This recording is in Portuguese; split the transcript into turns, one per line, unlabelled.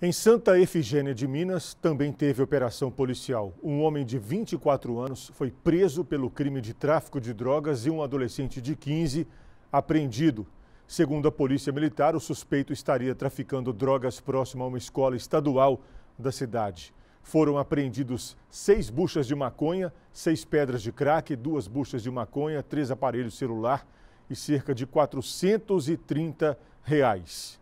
Em Santa Efigênia de Minas, também teve operação policial. Um homem de 24 anos foi preso pelo crime de tráfico de drogas e um adolescente de 15 apreendido. Segundo a Polícia Militar, o suspeito estaria traficando drogas próximo a uma escola estadual da cidade. Foram apreendidos seis buchas de maconha, seis pedras de crack, duas buchas de maconha, três aparelhos celular e cerca de 430 reais.